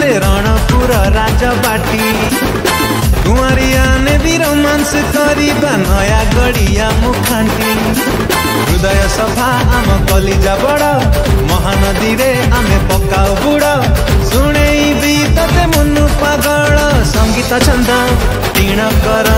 ते रण फूर राजबाटि तुम्हारिया ने वीरमान्स करी बन्हया गडिया मुखान्टि हृदय सभा आमकली कलिजा बड़ा महानदी रे आमे पकाव भुड़ा सुने इवी तते मुन्नु पगला सम्गीत चन्दा तीन गरा